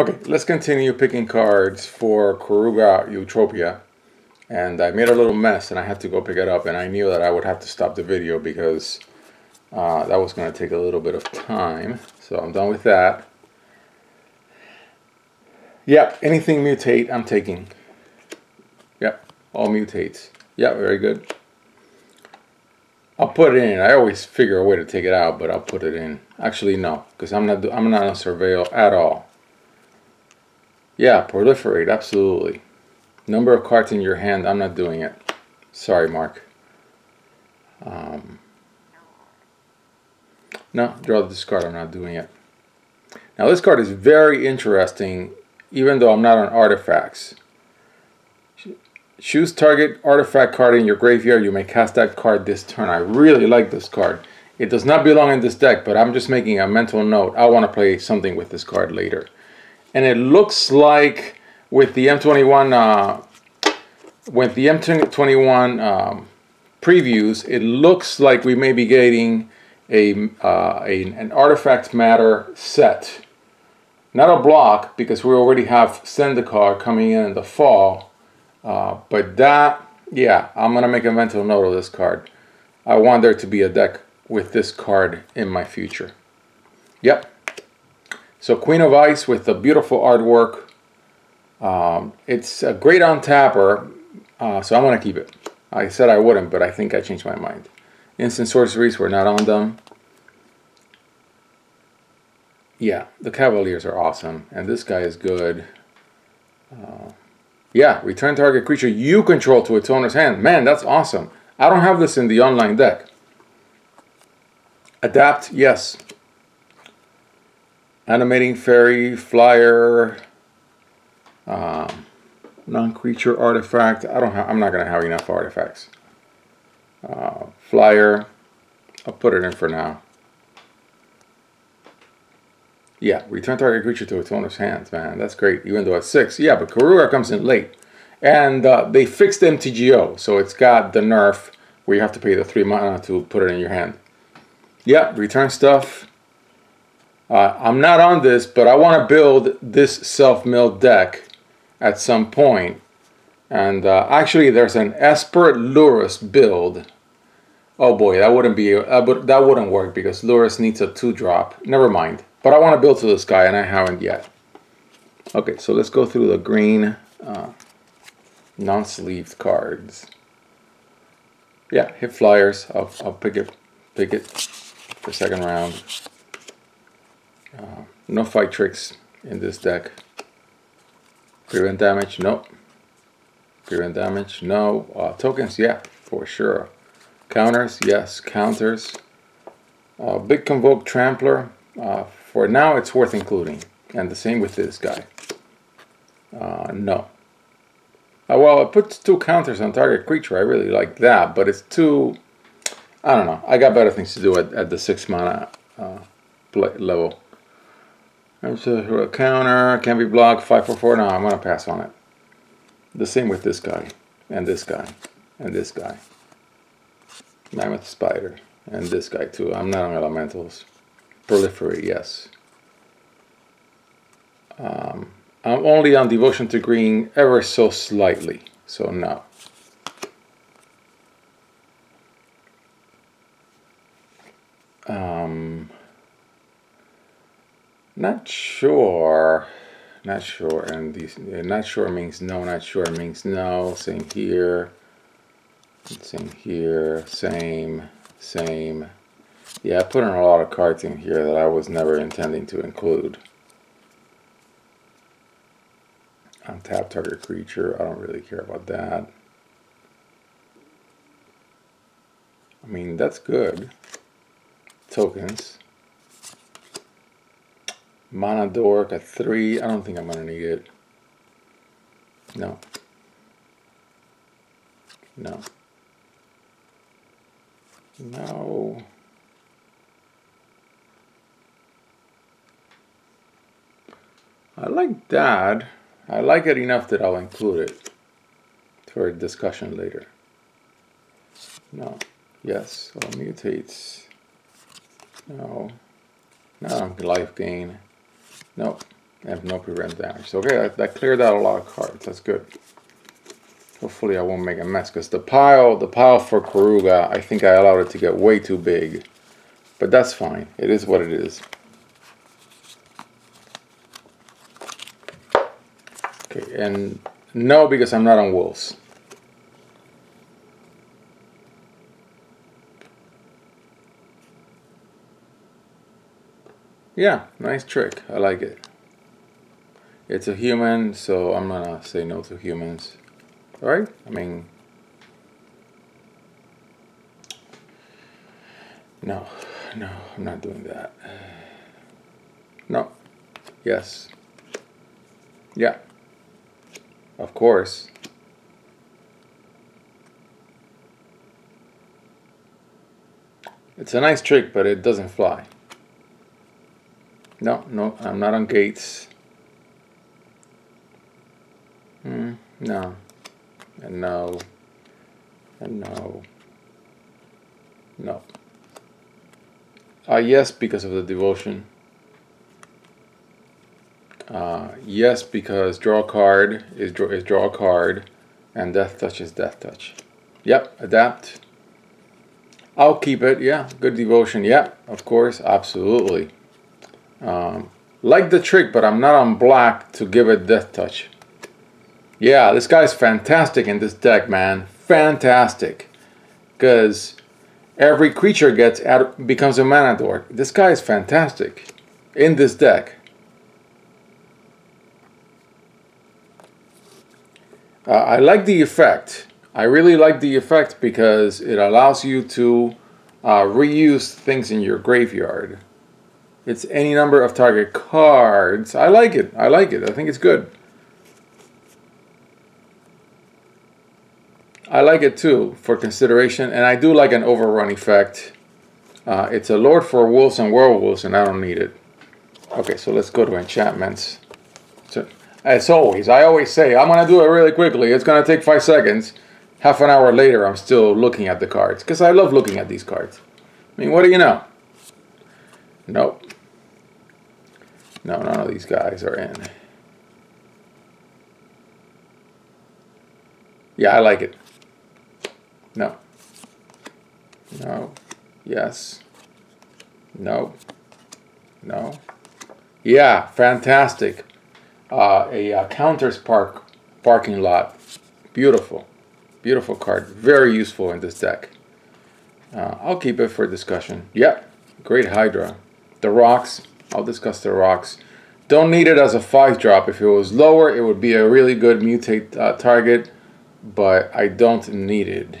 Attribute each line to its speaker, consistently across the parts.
Speaker 1: Okay, let's continue picking cards for Keruga Eutropia. And I made a little mess and I had to go pick it up and I knew that I would have to stop the video because uh, that was going to take a little bit of time. So I'm done with that. Yep, anything mutate, I'm taking. Yep, all mutates. Yep, very good. I'll put it in. I always figure a way to take it out, but I'll put it in. Actually, no, because I'm not. I'm not on surveil at all. Yeah, proliferate, absolutely. Number of cards in your hand, I'm not doing it. Sorry, Mark. Um, no, draw the discard, I'm not doing it. Now this card is very interesting, even though I'm not on artifacts. Choose target artifact card in your graveyard, you may cast that card this turn. I really like this card. It does not belong in this deck, but I'm just making a mental note. I want to play something with this card later and it looks like with the M21 uh, with the M21 um, previews, it looks like we may be getting a, uh, a an artifact matter set. Not a block because we already have Zendikar coming in in the fall, uh, but that yeah, I'm gonna make a mental note of this card. I want there to be a deck with this card in my future. Yep, so Queen of Ice with the beautiful artwork. Um, it's a great on tapper, uh, so I'm going to keep it. I said I wouldn't, but I think I changed my mind. Instant sorceries, we're not on them. Yeah, the Cavaliers are awesome, and this guy is good. Uh, yeah, return target creature you control to its owner's hand. Man, that's awesome. I don't have this in the online deck. Adapt, yes. Animating Faerie, Flyer, um, non-creature artifact. I don't I'm not going to have enough artifacts. Uh, flyer, I'll put it in for now. Yeah, return target creature to its owner's hands, man. That's great, even though it's six. Yeah, but Keruga comes in late. And uh, they fixed MTGO, so it's got the nerf where you have to pay the three mana to put it in your hand. Yeah, return stuff. Uh, I'm not on this, but I want to build this self-milled deck at some point. And uh, actually, there's an Esper Lurrus build. Oh boy, that wouldn't be uh, but that wouldn't work because Lurrus needs a two-drop. Never mind. But I want to build to this guy, and I haven't yet. Okay, so let's go through the green uh, non-sleeved cards. Yeah, hit flyers. I'll, I'll pick it, pick it for second round. Uh, no fight tricks in this deck. Prevent damage, no. Prevent damage, no. Uh, tokens, yeah, for sure. Counters, yes, counters. Uh, big Convoke Trampler, uh, for now it's worth including. And the same with this guy. Uh, no. Uh, well, it puts two counters on target creature. I really like that, but it's too... I don't know. I got better things to do at, at the 6 mana uh, level. There's a counter, can't be blocked, 544. No, I'm to pass on it. The same with this guy, and this guy, and this guy. Mammoth Spider, and this guy too. I'm not on elementals. Proliferate, yes. Um, I'm only on Devotion to Green ever so slightly, so no. Um, not sure. Not sure. And these not sure means no. Not sure means no. Same here. Same here. Same. Same. Yeah, I put in a lot of cards in here that I was never intending to include. Untap target creature. I don't really care about that. I mean, that's good. Tokens. Mana Dork at 3. I don't think I'm going to need it. No. No. No. I like that. I like it enough that I'll include it for discussion later. No. Yes. All mutates. No. No. Life gain. Nope. I have no prevent damage. So, okay, that, that cleared out a lot of cards. That's good. Hopefully I won't make a mess because the pile, the pile for Keruga, I think I allowed it to get way too big. But that's fine. It is what it is. Okay, and no, because I'm not on wolves. Yeah, nice trick. I like it. It's a human, so I'm gonna say no to humans. Alright? I mean, no, no, I'm not doing that. No. Yes. Yeah. Of course. It's a nice trick, but it doesn't fly. No, no, I'm not on gates. Hmm, no. And no. And no. No. Uh, yes, because of the devotion. Uh, yes, because draw card is draw, is draw a card, and death touch is death touch. Yep, adapt. I'll keep it. Yeah, good devotion. Yeah, of course, absolutely. Um, like the trick, but I'm not on black to give it death touch. Yeah, this guy's fantastic in this deck, man. Fantastic. Because every creature gets out, becomes a mana dork. This guy is fantastic in this deck. Uh, I like the effect. I really like the effect because it allows you to uh, reuse things in your graveyard. It's any number of target cards. I like it. I like it. I think it's good. I like it too for consideration, and I do like an overrun effect. Uh, it's a Lord for Wolves and Werewolves, and I don't need it. Okay, so let's go to enchantments. So, as always, I always say, I'm going to do it really quickly. It's going to take five seconds. Half an hour later, I'm still looking at the cards, because I love looking at these cards. I mean, what do you know? Nope. No, none of these guys are in. Yeah, I like it. No. No. Yes. No. No. Yeah, fantastic. Uh, a uh, counters park parking lot. Beautiful. Beautiful card. Very useful in this deck. Uh, I'll keep it for discussion. Yep. Great Hydra. The rocks. I'll discuss the rocks. Don't need it as a 5 drop. If it was lower, it would be a really good mutate uh, target. But I don't need it.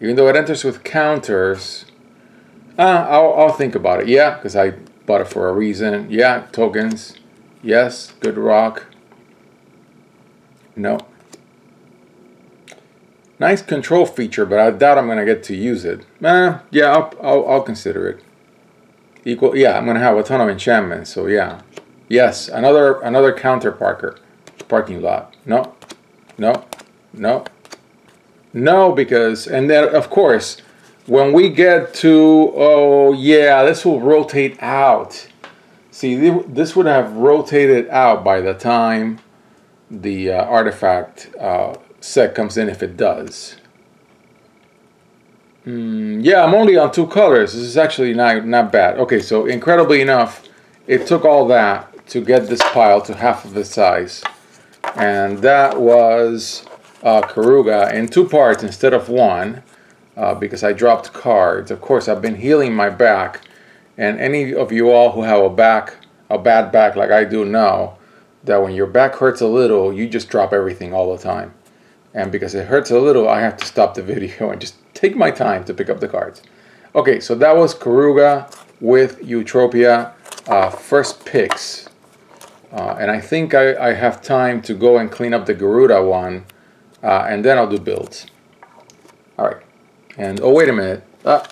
Speaker 1: Even though it enters with counters, uh, I'll, I'll think about it. Yeah, because I bought it for a reason. Yeah, tokens. Yes, good rock. No. Nice control feature, but I doubt I'm going to get to use it. Eh, yeah, I'll, I'll, I'll consider it. Equal, yeah, I'm going to have a ton of enchantments, so yeah. Yes, another another counter parker parking lot. No, no, no, no, because, and then of course, when we get to, oh yeah, this will rotate out. See, this would have rotated out by the time the uh, artifact uh, set comes in, if it does. Mm, yeah, I'm only on two colors. This is actually not, not bad. Okay, so incredibly enough, it took all that to get this pile to half of its size. And that was uh, Keruga in two parts instead of one uh, because I dropped cards. Of course, I've been healing my back, and any of you all who have a back, a bad back like I do know, that when your back hurts a little, you just drop everything all the time. And because it hurts a little, I have to stop the video and just take my time to pick up the cards. Okay, so that was Keruga with Eutropia uh, first picks. Uh, and I think I, I have time to go and clean up the Gyruda one uh, and then I'll do builds. All right, and oh wait a minute, ah,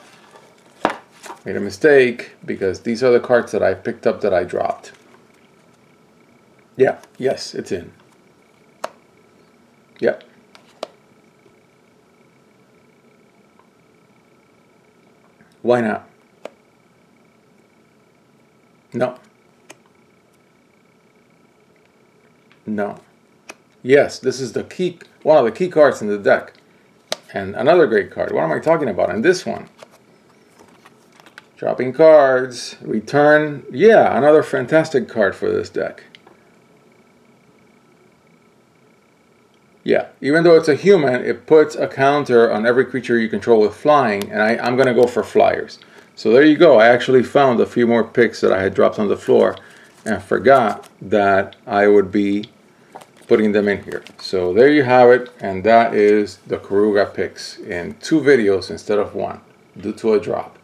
Speaker 1: made a mistake because these are the cards that I picked up that I dropped. Yeah, yes, it's in. Yep. Why not? No. No. Yes, this is the key, one of the key cards in the deck. And another great card. What am I talking about? And this one. Dropping cards, return. Yeah, another fantastic card for this deck. Yeah, even though it's a human, it puts a counter on every creature you control with flying, and I, am going to go for flyers. So there you go. I actually found a few more picks that I had dropped on the floor and forgot that I would be putting them in here. So there you have it, and that is the Keruga picks in two videos instead of one due to a drop.